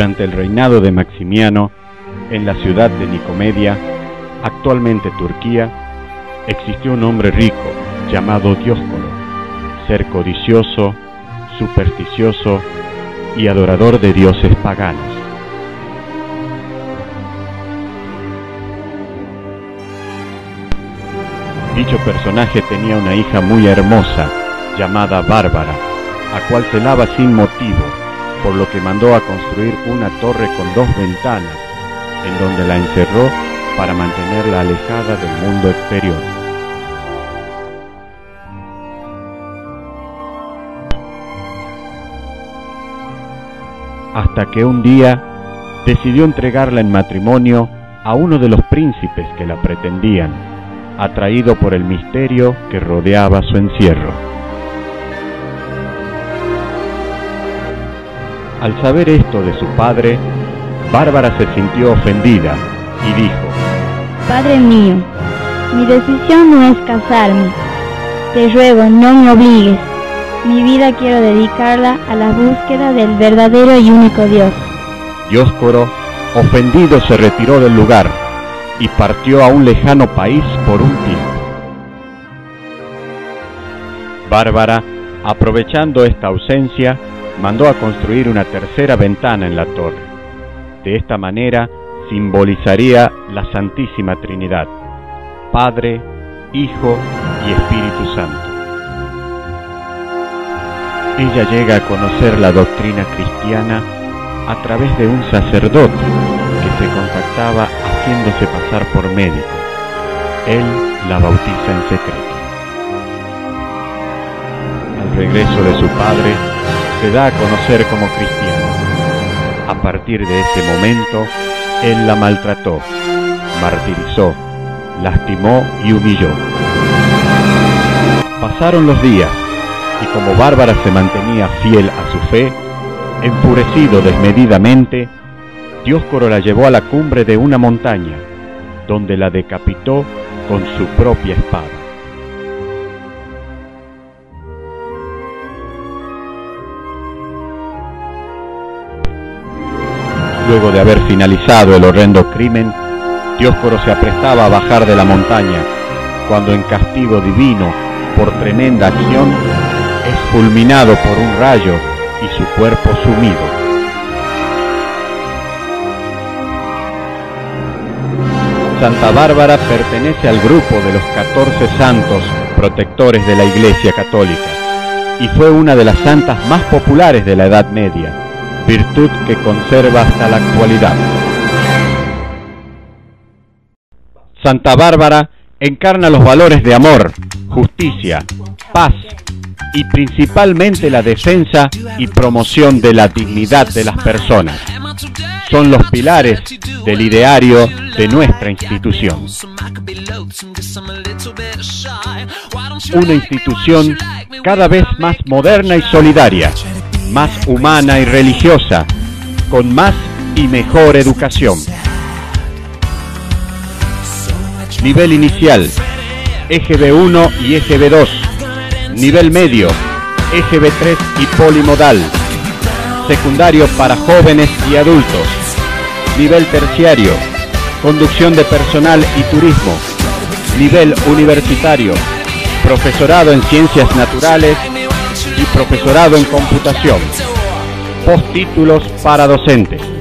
Durante el reinado de Maximiano, en la ciudad de Nicomedia, actualmente Turquía, existió un hombre rico llamado Dioscoro, ser codicioso, supersticioso y adorador de dioses paganos. Dicho personaje tenía una hija muy hermosa, llamada Bárbara, a cual celaba sin motivo, por lo que mandó a construir una torre con dos ventanas, en donde la encerró para mantenerla alejada del mundo exterior. Hasta que un día decidió entregarla en matrimonio a uno de los príncipes que la pretendían, atraído por el misterio que rodeaba su encierro. Al saber esto de su padre, Bárbara se sintió ofendida y dijo, Padre mío, mi decisión no es casarme. Te ruego, no me obligues. Mi vida quiero dedicarla a la búsqueda del verdadero y único Dios. Dioscoro, ofendido, se retiró del lugar y partió a un lejano país por un tiempo. Bárbara, aprovechando esta ausencia, mandó a construir una tercera ventana en la torre. De esta manera simbolizaría la Santísima Trinidad, Padre, Hijo y Espíritu Santo. Ella llega a conocer la doctrina cristiana a través de un sacerdote que se contactaba haciéndose pasar por médico. Él la bautiza en secreto. Al regreso de su padre, se da a conocer como cristiana. A partir de ese momento, él la maltrató, martirizó, lastimó y humilló. Pasaron los días y como Bárbara se mantenía fiel a su fe, enfurecido desmedidamente, Dioscoro la llevó a la cumbre de una montaña, donde la decapitó con su propia espada. Luego de haber finalizado el horrendo crimen, Dioscoro se aprestaba a bajar de la montaña, cuando en castigo divino, por tremenda acción, es fulminado por un rayo y su cuerpo sumido. Santa Bárbara pertenece al grupo de los 14 santos protectores de la Iglesia Católica y fue una de las santas más populares de la Edad Media, virtud que conserva hasta la actualidad. Santa Bárbara encarna los valores de amor, justicia, paz y principalmente la defensa y promoción de la dignidad de las personas. Son los pilares del ideario de nuestra institución. Una institución cada vez más moderna y solidaria, más humana y religiosa, con más y mejor educación. Nivel inicial, EGB1 y EGB2. Nivel medio, EGB3 y polimodal. Secundario para jóvenes y adultos. Nivel terciario, conducción de personal y turismo. Nivel universitario, profesorado en ciencias naturales profesorado en computación. Postítulos para docentes.